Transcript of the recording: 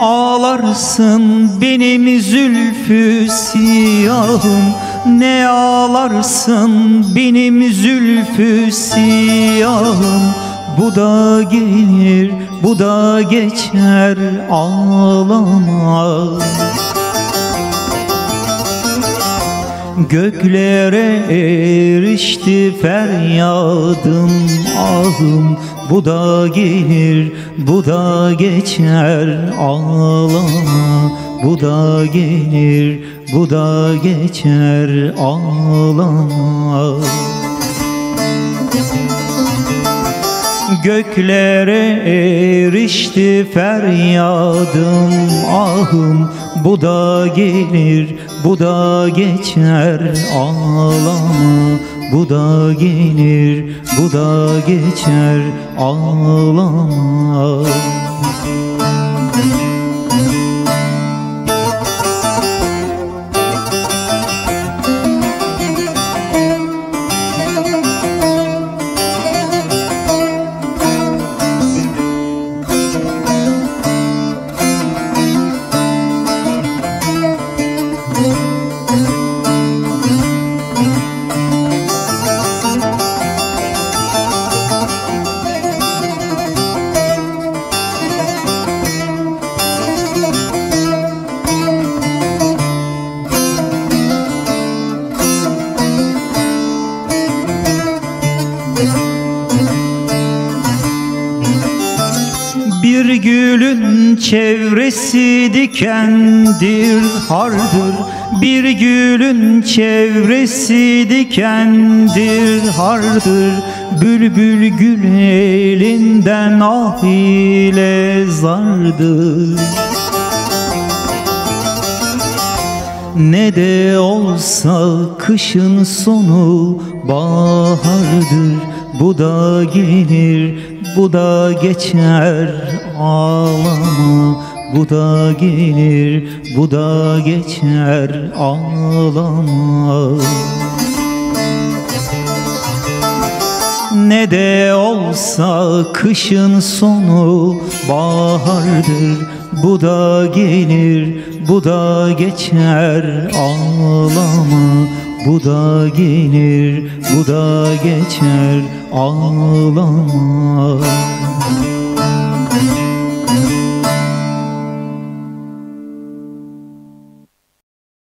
ağlarsın benim zülfü siyahım. Ne ağlarsın benim zülfü siyahım. Bu da gelir bu da geçer ağlama Göklere erişti feryadım ahım Bu da gelir bu da geçer ağlama Bu da gelir bu da geçer ağlama. Göklere erişti feryadım ahım. Bu da gelir bu da geçer ağlama Bu da gelir bu da geçer ağlama Bir gülün çevresi dikendir hardır. Bir gülün çevresi dikendir hardır. Bülbül gül elinden ah ile zardır. Ne de olsa kışın sonu bahardır. Bu da gelir bu da geçer ağlama Bu da gelir bu da geçer ağlama. Ne de olsa kışın sonu bahardır Bu da gelir bu da geçer ağlama bu da gelir, bu da geçer Ağlama.